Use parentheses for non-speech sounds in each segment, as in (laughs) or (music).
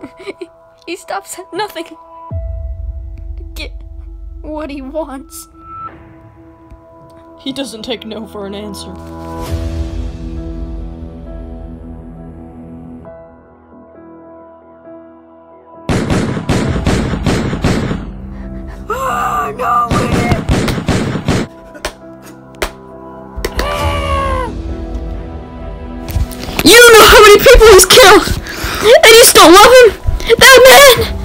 (laughs) he stops at nothing to get what he wants. He doesn't take no for an answer. Oh, no! You don't know how many people he's killed! And you still love him? That man!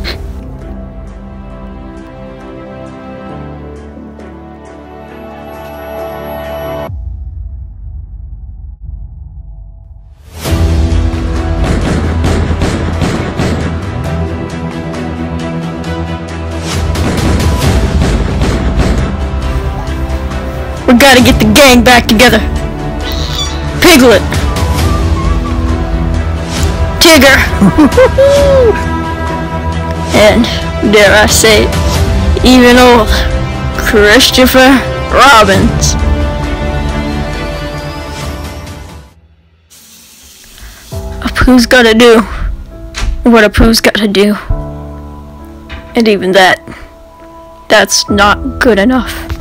We gotta get the gang back together. Piglet. Tigger. (laughs) and, dare I say, even old Christopher Robbins. A pooh's gotta do what a pooh's gotta do. And even that, that's not good enough.